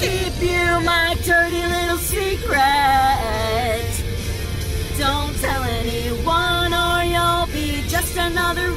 keep you my dirty little secret. Don't tell anyone or you'll be just another